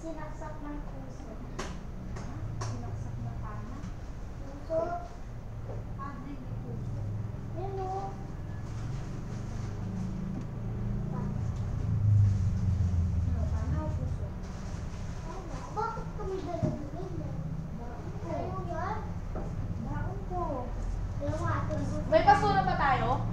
Sinaksak ng puso. Sinaksak ng tama. Puso. Abre ng puso. Yan o. Bakit kami dalawa ganyan? Baon ko. Baon ko. May basura pa tayo?